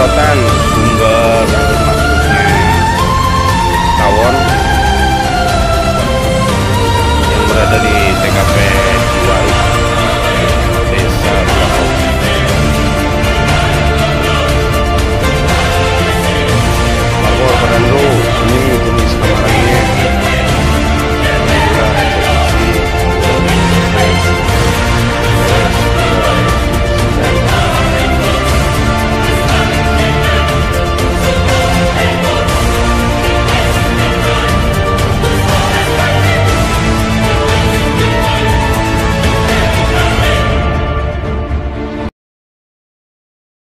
sorotan sumber